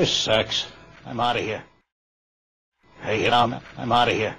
This sucks. I'm out of here. Hey, you know, I'm out of here.